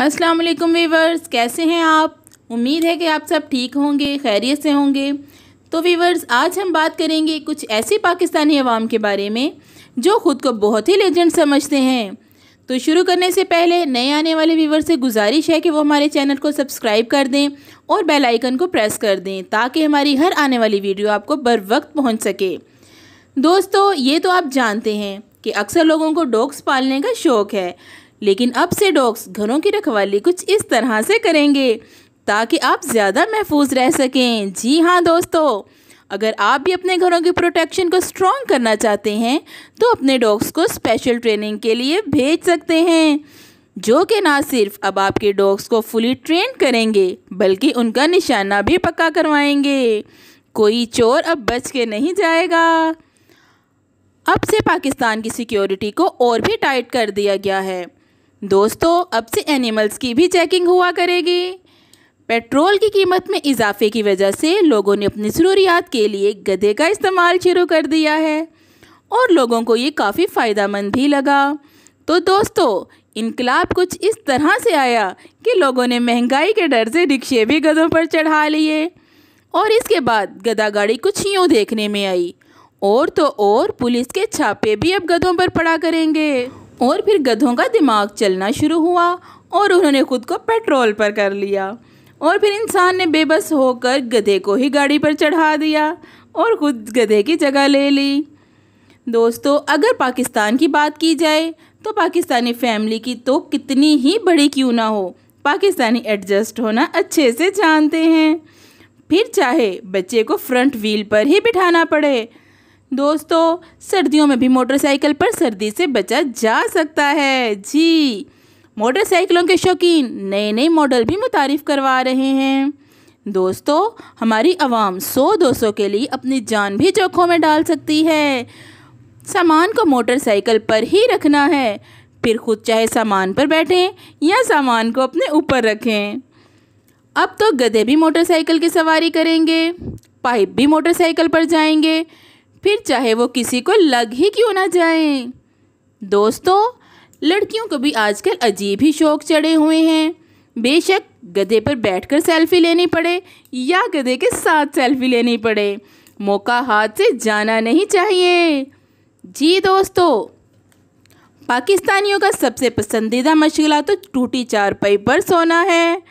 अस्सलाम वालेकुम वीवर्स, कैसे हैं आप? उम्मीद है कि आप सब ठीक होंगे, खैरियत से होंगे। तो वीवर्स, आज हम बात करेंगे कुछ ऐसी पाकिस्तानी अवाम के बारे में, जो ख़ुद को बहुत ही लेजेंड समझते हैं। तो शुरू करने से पहले, नए आने वाले व्यूवर से गुजारिश है कि वो हमारे चैनल को सब्सक्राइब कर दें और बेल आइकन को प्रेस कर दें, ताकि हमारी हर आने वाली वीडियो आपको बर वक्त पहुँच सके। दोस्तों, ये तो आप जानते हैं कि अक्सर लोगों को डॉग्स पालने का शौक़ है लेकिन अब से डॉग्स घरों की रखवाली कुछ इस तरह से करेंगे, ताकि आप ज़्यादा महफूज रह सकें। जी हाँ दोस्तों, अगर आप भी अपने घरों की प्रोटेक्शन को स्ट्रॉन्ग करना चाहते हैं तो अपने डॉग्स को स्पेशल ट्रेनिंग के लिए भेज सकते हैं, जो कि ना सिर्फ़ अब आपके डॉग्स को फुली ट्रेन करेंगे, बल्कि उनका निशाना भी पक्का करवाएँगे। कोई चोर अब बच के नहीं जाएगा। अब से पाकिस्तान की सिक्योरिटी को और भी टाइट कर दिया गया है। दोस्तों, अब से एनिमल्स की भी चेकिंग हुआ करेगी। पेट्रोल की कीमत में इजाफे की वजह से लोगों ने अपनी ज़रूरियात के लिए गधे का इस्तेमाल शुरू कर दिया है और लोगों को ये काफ़ी फ़ायदा मंद भी लगा। तो दोस्तों, इनकलाब कुछ इस तरह से आया कि लोगों ने महँगाई के डर से रिक्शे भी गधों पर चढ़ा लिए और इसके बाद गधा गाड़ी कुछ यूँ देखने में आई और तो और पुलिस के छापे भी अब गधों पर पड़ा करेंगे। और फिर गधों का दिमाग चलना शुरू हुआ और उन्होंने खुद को पेट्रोल पर कर लिया। और फिर इंसान ने बेबस होकर गधे को ही गाड़ी पर चढ़ा दिया और खुद गधे की जगह ले ली। दोस्तों, अगर पाकिस्तान की बात की जाए तो पाकिस्तानी फैमिली की तो कितनी ही बड़ी क्यों ना हो, पाकिस्तानी एडजस्ट होना अच्छे से जानते हैं। फिर चाहे बच्चे को फ्रंट व्हील पर ही बिठाना पड़े दोस्तों, सर्दियों में भी मोटरसाइकिल पर सर्दी से बचा जा सकता है। जी, मोटरसाइकिलों के शौकीन नए नए मॉडल भी मुतारफ़ करवा रहे हैं। दोस्तों, हमारी आवाम सौ दो सौ के लिए अपनी जान भी जोखों में डाल सकती है। सामान को मोटरसाइकिल पर ही रखना है। फिर खुद चाहे सामान पर बैठें या सामान को अपने ऊपर रखें। अब तो गधे भी मोटरसाइकिल की सवारी करेंगे, पाइप भी मोटरसाइकिल पर जाएँगे। फिर चाहे वो किसी को लग ही क्यों ना जाए। दोस्तों, लड़कियों को भी आजकल अजीब ही शौक चढ़े हुए हैं। बेशक गधे पर बैठकर सेल्फी लेनी पड़े या गधे के साथ सेल्फी लेनी पड़े। मौका हाथ से जाना नहीं चाहिए। जी दोस्तों, पाकिस्तानियों का सबसे पसंदीदा मशगला तो टूटी चारपाई पर सोना है।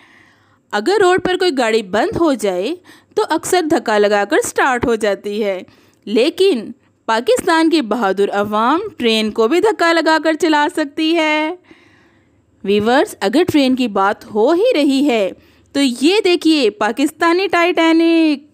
अगर रोड पर कोई गाड़ी बंद हो जाए तो अक्सर धक्का लगाकर स्टार्ट हो जाती है। लेकिन पाकिस्तान की बहादुर अवाम ट्रेन को भी धक्का लगाकर चला सकती है। वीवर्स अगर ट्रेन की बात हो ही रही है तो ये देखिए पाकिस्तानी टाइटैनिक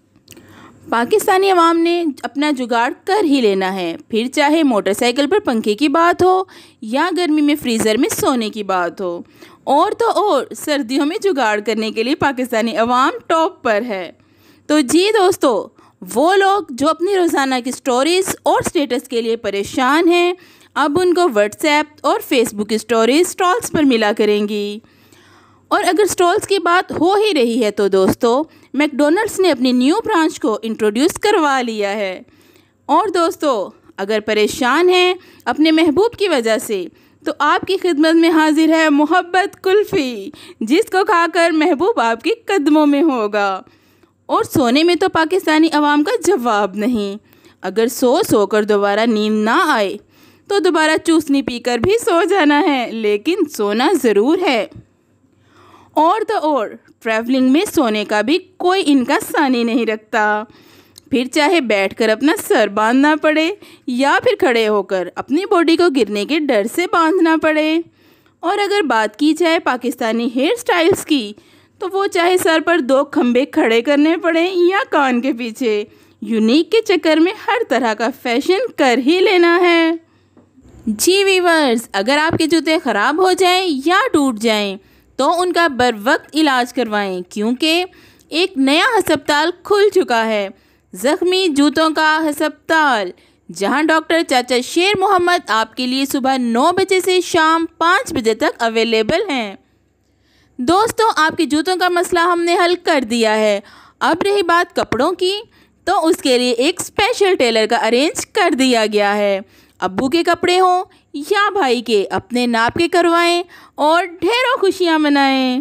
पाकिस्तानी अवाम ने अपना जुगाड़ कर ही लेना है। फिर चाहे मोटरसाइकिल पर पंखे की बात हो या गर्मी में फ्रीज़र में सोने की बात हो, और तो और सर्दियों में जुगाड़ करने के लिए पाकिस्तानी अवाम टॉप पर है। तो जी दोस्तों वो लोग जो अपनी रोज़ाना की स्टोरीज़ और स्टेटस के लिए परेशान हैं, अब उनको व्हाट्सएप और फेसबुक स्टोरीज स्टॉल्स पर मिला करेंगी। और अगर स्टॉल्स की बात हो ही रही है तो दोस्तों मैकडोनल्ड्स ने अपनी न्यू ब्रांच को इंट्रोड्यूस करवा लिया है। और दोस्तों, अगर परेशान हैं अपने महबूब की वजह से तो आपकी खिदमत में हाजिर है मोहब्बत कुल्फ़ी, जिसको खाकर महबूब आपकी कदमों में होगा। और सोने में तो पाकिस्तानी अवाम का जवाब नहीं। अगर सो सोकर दोबारा नींद ना आए तो दोबारा चूसनी पीकर भी सो जाना है, लेकिन सोना ज़रूर है। और तो और ट्रैवलिंग में सोने का भी कोई इनका सानी नहीं रखता। फिर चाहे बैठकर अपना सर बांधना पड़े, या फिर खड़े होकर अपनी बॉडी को गिरने के डर से बांधना पड़े। और अगर बात की जाए पाकिस्तानी हेयर स्टाइल्स की तो वो चाहे सर पर दो खंभे खड़े करने पड़े या कान के पीछे यूनिक के चक्कर में हर तरह का फ़ैशन कर ही लेना है। जी वीवर्स अगर आपके जूते ख़राब हो जाएँ या टूट जाएँ तो उनका बर वक्त इलाज करवाएँ, क्योंकि एक नया हस्पताल खुल चुका है। ज़ख्मी जूतों का हस्पताल, जहाँ डॉक्टर चाचा शेर मोहम्मद आपके लिए सुबह नौ बजे से शाम पाँच बजे तक अवेलेबल हैं। दोस्तों, आपके जूतों का मसला हमने हल कर दिया है। अब रही बात कपड़ों की तो उसके लिए एक स्पेशल टेलर का अरेंज कर दिया गया है। अब्बू के कपड़े हों या भाई के, अपने नाप के करवाएँ और ढेरों खुशियाँ मनाएँ।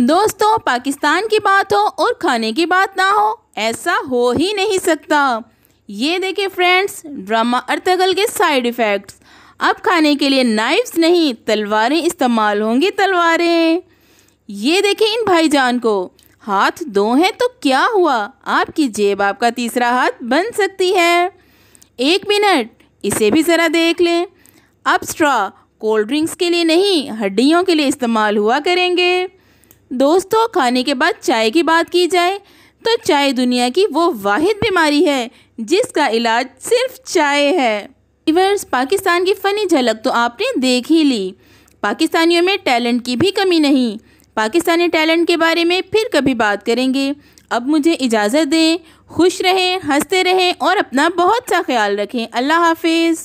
दोस्तों, पाकिस्तान की बात हो और खाने की बात ना हो, ऐसा हो ही नहीं सकता। ये देखें फ्रेंड्स ड्रामा अर्तगल के साइड इफ़ेक्ट्स अब खाने के लिए नाइफ्स नहीं, तलवारें इस्तेमाल होंगी तलवारें। ये देखें इन भाईजान को, हाथ दो हैं तो क्या हुआ? आपकी जेब आपका तीसरा हाथ बन सकती है। एक मिनट, इसे भी ज़रा देख लें। अब स्ट्रॉ कोल्ड ड्रिंक्स के लिए नहीं, हड्डियों के लिए इस्तेमाल हुआ करेंगे। दोस्तों, खाने के बाद चाय की बात की जाए तो चाय दुनिया की वो वाहिद बीमारी है, जिसका इलाज सिर्फ़ चाय है। रिवर्स पाकिस्तान की फ़नी झलक तो आपने देख ही ली। पाकिस्तानियों में टैलेंट की भी कमी नहीं। पाकिस्तानी टैलेंट के बारे में फिर कभी बात करेंगे। अब मुझे इजाज़त दें, खुश रहें, हँसते रहें और अपना बहुत सा ख्याल रखें। अल्लाह हाफिज़।